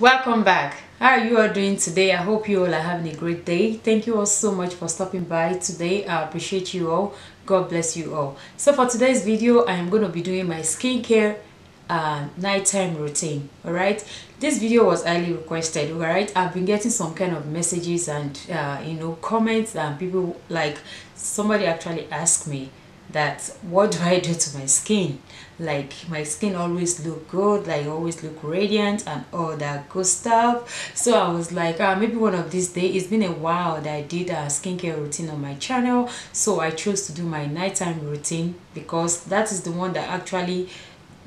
welcome back. How are you all doing today? I hope you all are having a great day. Thank you all so much for stopping by today. I appreciate you all. God bless you all. So for today's video i am going to be doing my skincare uh, nighttime routine all right this video was highly requested all right i've been getting some kind of messages and uh, you know comments and people like somebody actually asked me that what do I do to my skin? Like my skin always look good like always look radiant and all that good stuff. So I was like uh, maybe one of these days it's been a while that I did a skincare routine on my channel. So I chose to do my nighttime routine because that is the one that actually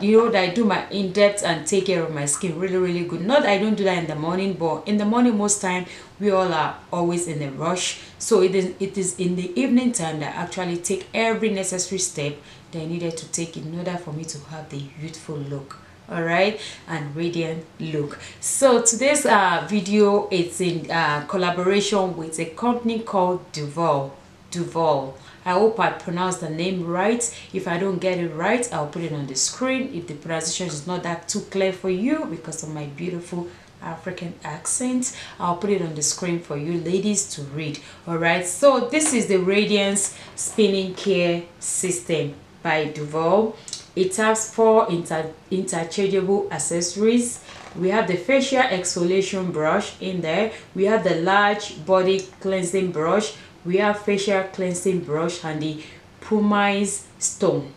you know that I do my in-depth and take care of my skin really really good. Not that I don't do that in the morning but in the morning most time we all are always in a rush. So it is it is in the evening time that I actually take every necessary step that I needed to take in order for me to have the youthful look all right and radiant look. So today's uh video it's in uh collaboration with a company called Duvolle Duvolle I hope I pronounced the name right. If I don't get it right, I'll put it on the screen. If the pronunciation is not that too clear for you because of my beautiful African accent, I'll put it on the screen for you ladies to read. Alright, so this is the Radiance Spinning Care System by Duvolle. It has four inter interchangeable accessories. We have the facial exfoliation brush in there. We have the large body cleansing brush we have facial cleansing brush and the pumice stone.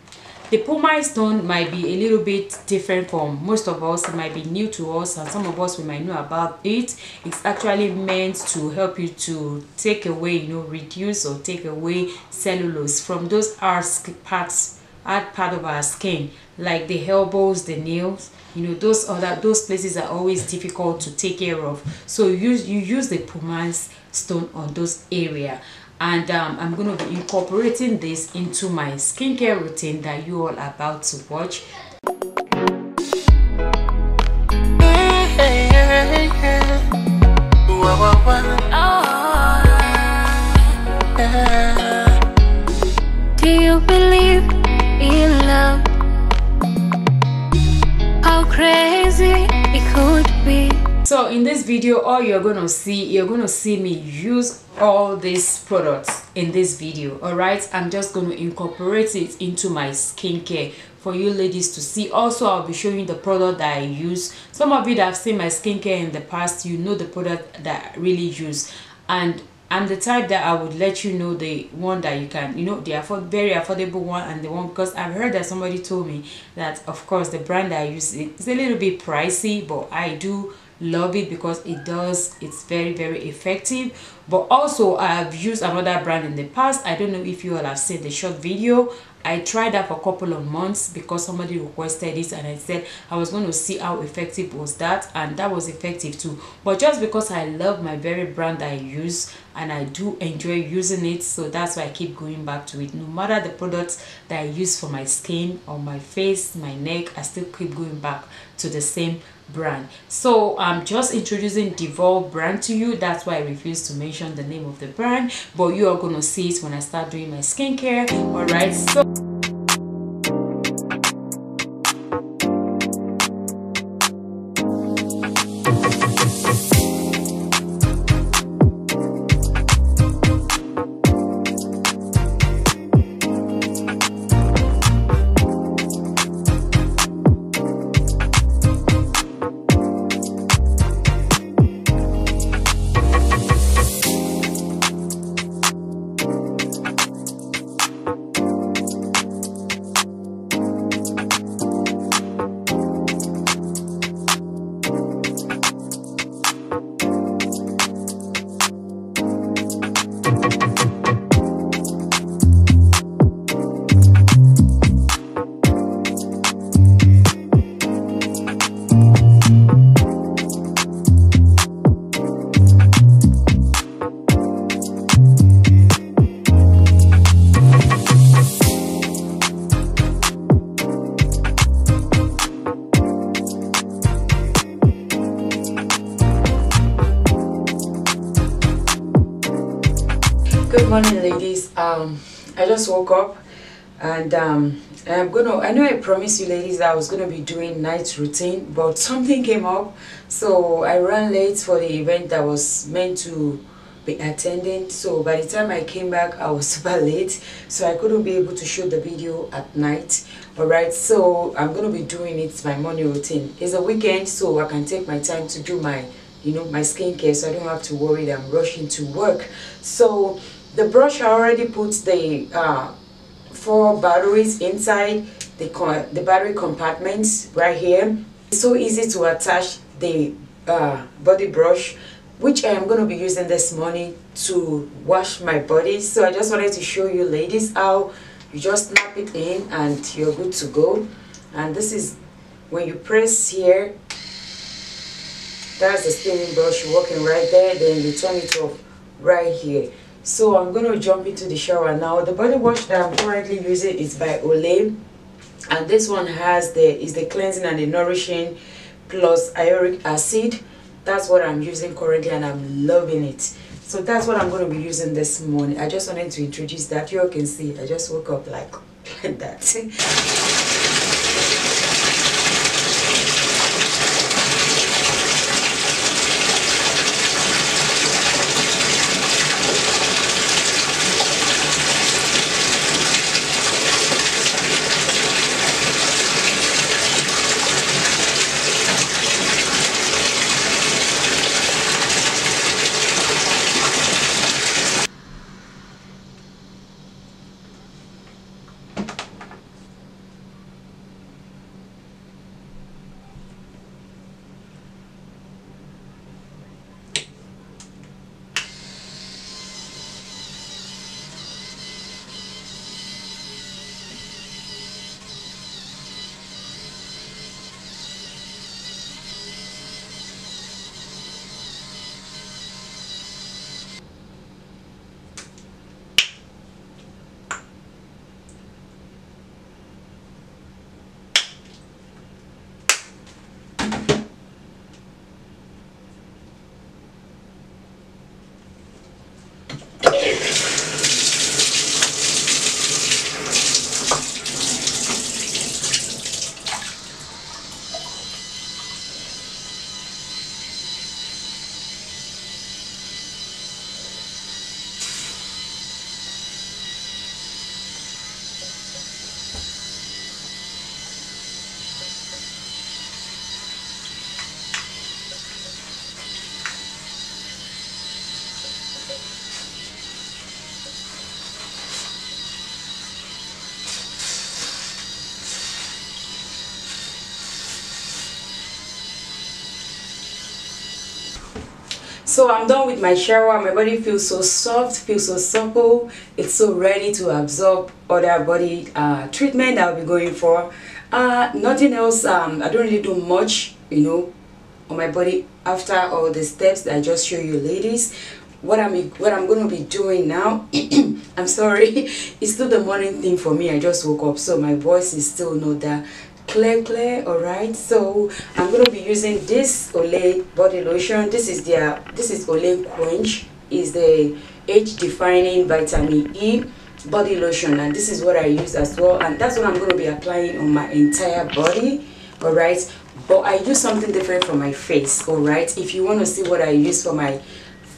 The pumice stone might be a little bit different from most of us. It might be new to us and some of us we might know about it. It's actually meant to help you to take away you know reduce or take away cellulose from those hard parts hard part of our skin like the elbows the nails you know those other those places are always difficult to take care of. So you use you use the pumice stone on those area. And um, i'm going to be incorporating this into my skincare routine that you all are about to watch in this video, all you're going to see, you're going to see me use all these products in this video. All right. I'm just going to incorporate it into my skincare for you ladies to see. Also, I'll be showing the product that I use. Some of you that have seen my skincare in the past, you know the product that I really use. And I'm the type that I would let you know the one that you can, you know, the very affordable one and the one because I've heard that somebody told me that of course the brand that I use is a little bit pricey, but I do love it because it does it's very very effective but also i have used another brand in the past i don't know if you all have seen the short video I tried that for a couple of months because somebody requested it and I said I was going to see how effective was that and that was effective too. But just because I love my very brand I use and I do enjoy using it so that's why I keep going back to it. No matter the products that I use for my skin or my face, my neck, I still keep going back to the same brand so i'm just introducing Duvolle brand to you that's why i refuse to mention the name of the brand but you are gonna see it when i start doing my skincare. All right so good morning ladies. Um i just woke up and um, I'm gonna I know I promised you ladies that I was gonna be doing night routine but something came up. So I ran late for the event that was meant to be attending so by the time I came back I was super late so I couldn't be able to shoot the video at night. Alright so I'm gonna be doing it my morning routine. It's a weekend so I can take my time to do my you know my skincare so I don't have to worry that I'm rushing to work. So the brush already puts the uh, four batteries inside the, the battery compartments right here. It's so easy to attach the uh, body brush which I am going to be using this morning to wash my body. So I just wanted to show you ladies how you just snap it in and you're good to go. And this is when you press here, that's the steaming brush working right there. Then you turn it off right here so i'm going to jump into the shower now. The body wash that i'm currently using is by olay. And this one has the is the cleansing and the nourishing plus ioric acid. That's what i'm using currently and i'm loving it. So that's what i'm going to be using this morning. I just wanted to introduce that. You all can see i just woke up like like that so i'm done with my shower. My body feels so soft feels so supple. It's so ready to absorb other body uh, treatment i'll be going for. Uh, nothing else um, i don't really do much you know on my body after all the steps that i just show you ladies. What i'm what i'm going to be doing now i'm sorry it's still the morning thing for me. I just woke up so my voice is still not that clear clear all right so i'm going to be using this olay body lotion. This is their this is olay quench. Is the age defining vitamin e body lotion. And this is what i use as well. And that's what i'm going to be applying on my entire body all right but i use something different for my face all right if you want to see what i use for my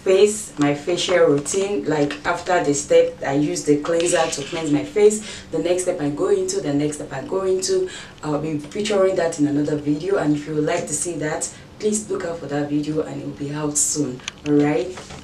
face my facial routine like after the step i use the cleanser to cleanse my face. The next step i go into the next step i go into. I'll be featuring that in another video and if you would like to see that please look out for that video and it will be out soon. All right